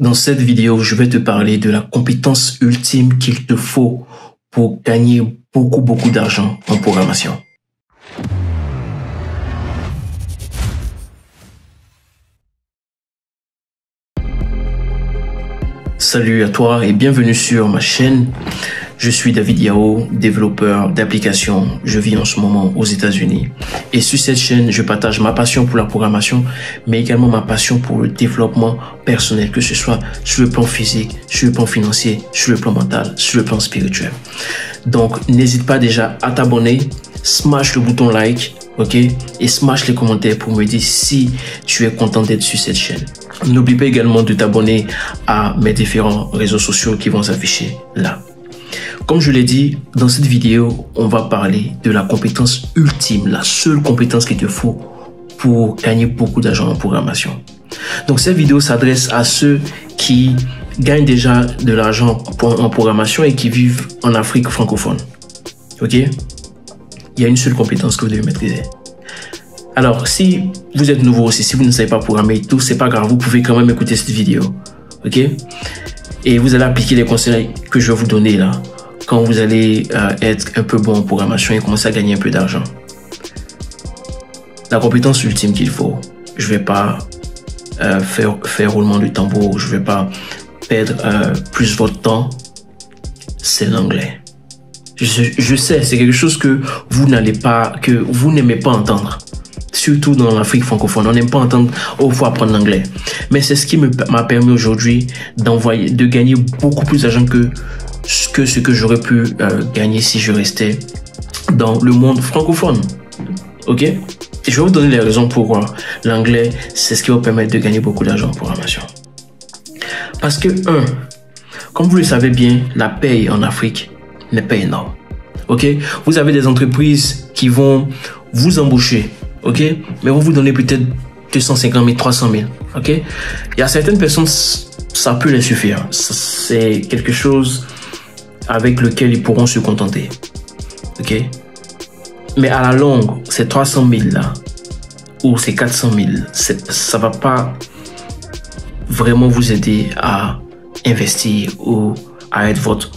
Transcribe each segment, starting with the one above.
Dans cette vidéo, je vais te parler de la compétence ultime qu'il te faut pour gagner beaucoup, beaucoup d'argent en programmation. Salut à toi et bienvenue sur ma chaîne. Je suis David Yao, développeur d'applications. Je vis en ce moment aux États-Unis. Et sur cette chaîne, je partage ma passion pour la programmation, mais également ma passion pour le développement personnel, que ce soit sur le plan physique, sur le plan financier, sur le plan mental, sur le plan spirituel. Donc, n'hésite pas déjà à t'abonner, smash le bouton like, ok? Et smash les commentaires pour me dire si tu es content d'être sur cette chaîne. N'oublie pas également de t'abonner à mes différents réseaux sociaux qui vont s'afficher là. Comme je l'ai dit, dans cette vidéo, on va parler de la compétence ultime, la seule compétence qu'il te faut pour gagner beaucoup d'argent en programmation. Donc cette vidéo s'adresse à ceux qui gagnent déjà de l'argent en programmation et qui vivent en Afrique francophone. Ok? Il y a une seule compétence que vous devez maîtriser. Alors, si vous êtes nouveau aussi, si vous ne savez pas programmer et tout, c'est pas grave, vous pouvez quand même écouter cette vidéo. Ok? Et vous allez appliquer les conseils que je vais vous donner là quand vous allez euh, être un peu bon en programmation et commencer à gagner un peu d'argent. La compétence ultime qu'il faut, je vais pas euh, faire, faire roulement du tambour, je vais pas perdre euh, plus votre temps, c'est l'anglais. Je, je, sais, c'est quelque chose que vous n'allez pas, que vous n'aimez pas entendre. Surtout dans l'Afrique francophone, on n'aime pas entendre oh faut apprendre l'anglais. Mais c'est ce qui m'a permis aujourd'hui d'envoyer, de gagner beaucoup plus d'argent que ce que j'aurais pu euh, gagner si je restais dans le monde francophone. Ok? Et je vais vous donner les raisons pourquoi l'anglais, c'est ce qui va permettre de gagner beaucoup d'argent en programmation. Parce que, un, comme vous le savez bien, la paye en Afrique n'est pas énorme. Ok? Vous avez des entreprises qui vont vous embaucher, ok? Mais vont vous donner peut-être 250 000, 300 000, ok? Il y a certaines personnes, ça peut les suffire. C'est quelque chose avec lequel ils pourront se contenter. Ok? Mais à la longue, ces 300 000 là, ou ces 400 000, ça va pas vraiment vous aider à investir ou à être votre,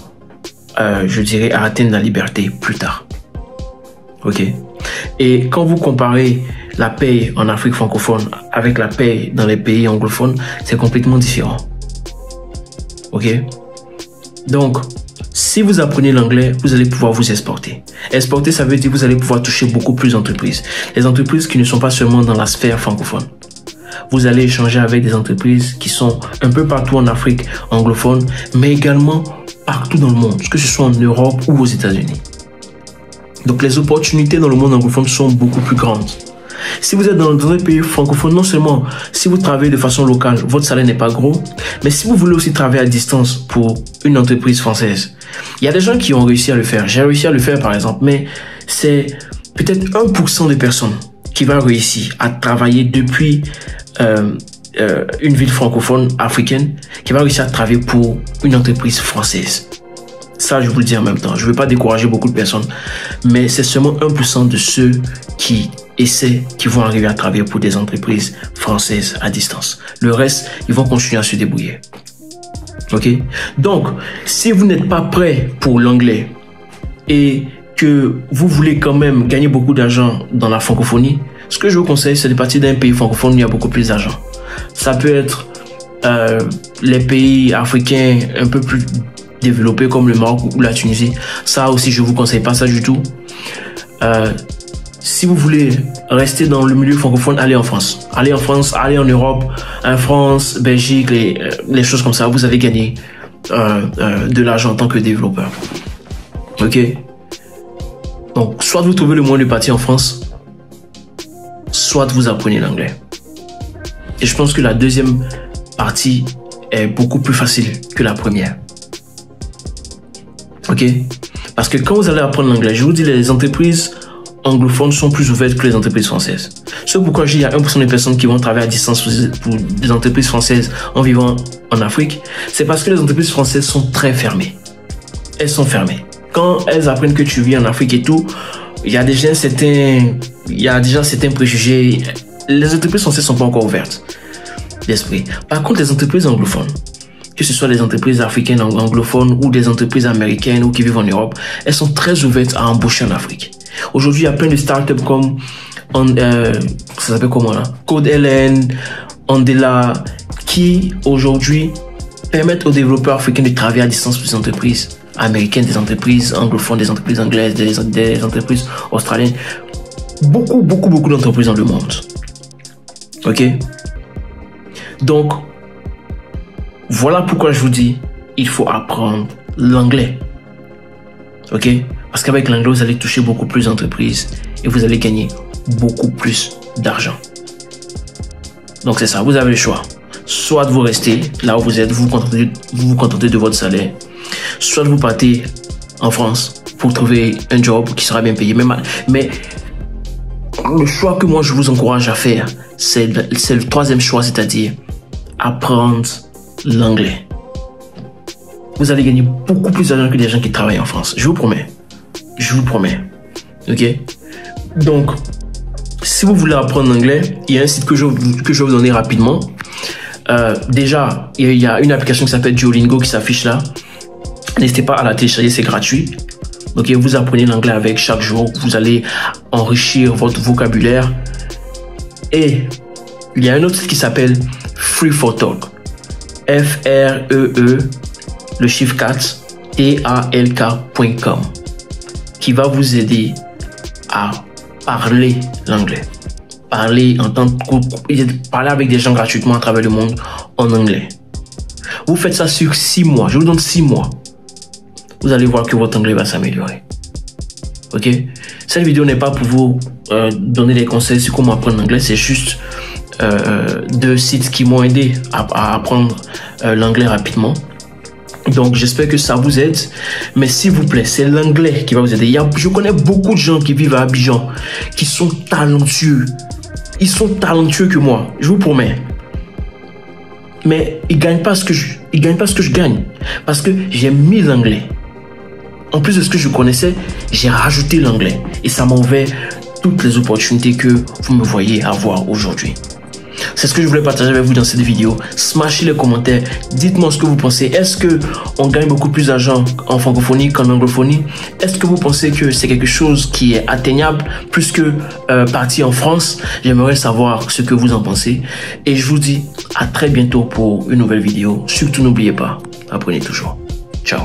euh, je dirais, à atteindre la liberté plus tard. Ok? Et quand vous comparez la paye en Afrique francophone avec la paye dans les pays anglophones, c'est complètement différent. Ok? Donc, si vous apprenez l'anglais, vous allez pouvoir vous exporter. Exporter, ça veut dire que vous allez pouvoir toucher beaucoup plus d'entreprises. Les entreprises qui ne sont pas seulement dans la sphère francophone. Vous allez échanger avec des entreprises qui sont un peu partout en Afrique anglophone, mais également partout dans le monde, que ce soit en Europe ou aux États-Unis. Donc les opportunités dans le monde anglophone sont beaucoup plus grandes. Si vous êtes dans un pays francophone, non seulement si vous travaillez de façon locale, votre salaire n'est pas gros, mais si vous voulez aussi travailler à distance pour une entreprise française, il y a des gens qui ont réussi à le faire. J'ai réussi à le faire par exemple, mais c'est peut-être 1% des personnes qui vont réussir à travailler depuis euh, euh, une ville francophone africaine, qui va réussir à travailler pour une entreprise française. Ça, je vous le dis en même temps. Je ne veux pas décourager beaucoup de personnes, mais c'est seulement 1% de ceux qui essaient, qui vont arriver à travailler pour des entreprises françaises à distance. Le reste, ils vont continuer à se débrouiller. Ok? Donc, si vous n'êtes pas prêt pour l'anglais et que vous voulez quand même gagner beaucoup d'argent dans la francophonie, ce que je vous conseille, c'est de partir d'un pays francophone où il y a beaucoup plus d'argent. Ça peut être euh, les pays africains un peu plus développés comme le Maroc ou la Tunisie. Ça aussi, je vous conseille pas ça du tout. Euh, si vous voulez rester dans le milieu francophone, allez en France. Allez en France, allez en Europe, en France, Belgique, les, euh, choses comme ça. Vous allez gagner euh, de l'argent en tant que développeur. Ok? Donc, soit vous trouvez le moyen de partir en France, soit vous apprenez l'anglais. Et je pense que la deuxième partie est beaucoup plus facile que la première. Ok Parce que quand vous allez apprendre l'anglais, je vous dis, les entreprises anglophones sont plus ouvertes que les entreprises françaises. C'est pourquoi il y a 1% des personnes qui vont travailler à distance pour des entreprises françaises en vivant en Afrique. C'est parce que les entreprises françaises sont très fermées. Elles sont fermées. Quand elles apprennent que tu vis en Afrique et tout, il y a déjà certains, il y a déjà certains préjugés. Les entreprises françaises sont pas encore ouvertes d'esprit. Par contre, les entreprises anglophones, que ce soit des entreprises africaines anglophones ou des entreprises américaines ou qui vivent en Europe, elles sont très ouvertes à embaucher en Afrique. Aujourd'hui, il y a plein de startups comme euh, ça s'appelle comment là? Code LN, Andela, qui aujourd'hui permettent aux développeurs africains de travailler à distance pour des entreprises américaines, des entreprises anglophones, des entreprises anglaises, des, des entreprises australiennes. Beaucoup, beaucoup, beaucoup d'entreprises dans le monde. Ok? Donc, voilà pourquoi je vous dis, il faut apprendre l'anglais. Ok? Parce qu'avec l'anglais, vous allez toucher beaucoup plus d'entreprises et vous allez gagner beaucoup plus d'argent. Donc c'est ça, vous avez le choix. Soit vous rester là où vous êtes, vous vous contentez, vous, de votre salaire, soit vous partez en France pour trouver un job qui sera bien payé. Mais, mais le choix que moi je vous encourage à faire, c'est le troisième choix, c'est-à-dire apprendre l'anglais. Vous allez gagner beaucoup plus d'argent que des gens qui travaillent en France. Je vous promets. Je vous promets. Ok? Donc, si vous voulez apprendre l'anglais, il y a un site que je, que je vais vous donner rapidement. Euh, déjà, il y a une application qui s'appelle Duolingo qui s'affiche là. N'hésitez pas à la télécharger, c'est gratuit. Donc, vous apprenez l'anglais avec chaque jour. Vous allez enrichir votre vocabulaire. Et il y a un autre site qui s'appelle Free for Talk. F-R-E-E, le chiffre 4, T-A-L-K.com, qui va vous aider à parler l'anglais. Parler, parler avec des gens gratuitement à travers le monde en anglais. Vous faites ça sur six mois. Je vous donne six mois. Vous allez voir que votre anglais va s'améliorer. Ok? Cette vidéo n'est pas pour vous euh, donner des conseils sur comment apprendre l'anglais. C'est juste euh, deux sites qui m'ont aidé à, apprendre euh, l'anglais rapidement. Donc j'espère que ça vous aide. Mais s'il vous plaît, c'est l'anglais qui va vous aider. je connais beaucoup de gens qui vivent à Abidjan, qui sont talentueux. Ils sont talentueux que moi, je vous promets. Mais ils gagnent gagnent pas ce que je gagne. Parce que j'ai mis l'anglais. En plus de ce que je connaissais, j'ai rajouté l'anglais. Et ça m'a ouvert toutes les opportunités que vous me voyez avoir aujourd'hui. C'est ce que je voulais partager avec vous dans cette vidéo. Smashez les commentaires. Dites-moi ce que vous pensez. Est-ce que on gagne beaucoup plus d'argent en francophonie qu'en anglophonie? Est-ce que vous pensez que c'est quelque chose qui est atteignable plus que euh, partir en France? J'aimerais savoir ce que vous en pensez. Et je vous dis à très bientôt pour une nouvelle vidéo. Surtout n'oubliez pas, apprenez toujours. Ciao